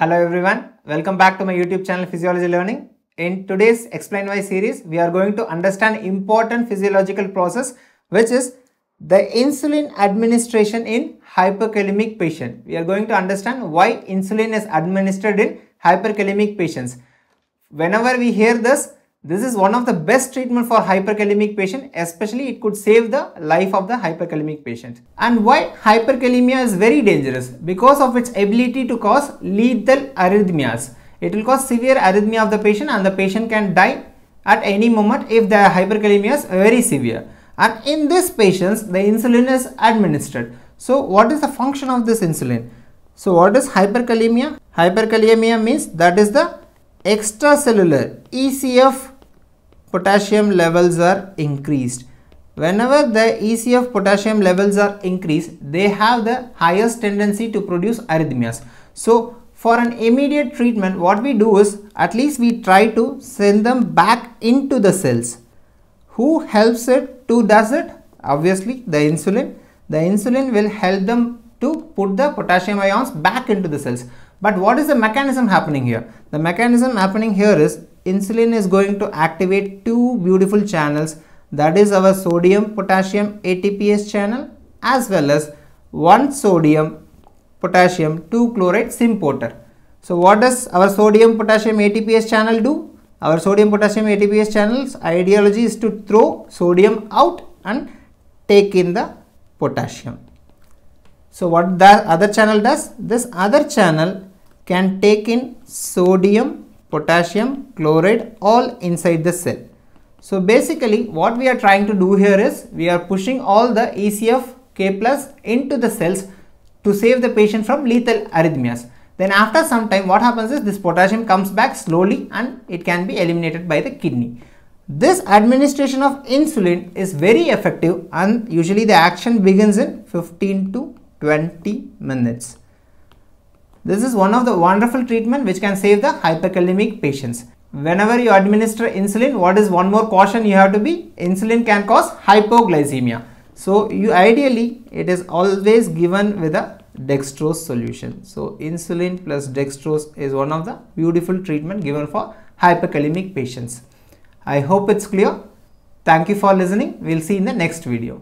Hello everyone, welcome back to my YouTube channel Physiology Learning. In today's Explain Why series, we are going to understand important physiological process which is the insulin administration in hyperkalemic patient. We are going to understand why insulin is administered in hyperkalemic patients. Whenever we hear this, this is one of the best treatment for hyperkalemic patient, especially it could save the life of the hyperkalemic patient. And why hyperkalemia is very dangerous? Because of its ability to cause lethal arrhythmias. It will cause severe arrhythmia of the patient and the patient can die at any moment if the hyperkalemia is very severe. And in these patients, the insulin is administered. So what is the function of this insulin? So what is hyperkalemia? Hyperkalemia means that is the extracellular ECF potassium levels are increased. Whenever the ECF potassium levels are increased, they have the highest tendency to produce arrhythmias. So for an immediate treatment, what we do is at least we try to send them back into the cells. Who helps it to does it? Obviously the insulin. The insulin will help them to put the potassium ions back into the cells. But what is the mechanism happening here? The mechanism happening here is insulin is going to activate two beautiful channels that is our sodium potassium ATPase channel as well as one sodium potassium 2 chloride symporter. So what does our sodium potassium ATPase channel do? Our sodium potassium ATPase channel's ideology is to throw sodium out and take in the potassium. So what the other channel does? This other channel can take in sodium, potassium, chloride all inside the cell. So basically what we are trying to do here is we are pushing all the ECF K plus into the cells to save the patient from lethal arrhythmias. Then after some time what happens is this potassium comes back slowly and it can be eliminated by the kidney. This administration of insulin is very effective and usually the action begins in 15 to 20 minutes. This is one of the wonderful treatment which can save the hyperkalemic patients. Whenever you administer insulin, what is one more caution you have to be? Insulin can cause hypoglycemia. So you ideally it is always given with a dextrose solution. So insulin plus dextrose is one of the beautiful treatment given for hyperkalemic patients. I hope it's clear. Thank you for listening. We'll see in the next video.